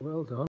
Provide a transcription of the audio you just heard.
well done.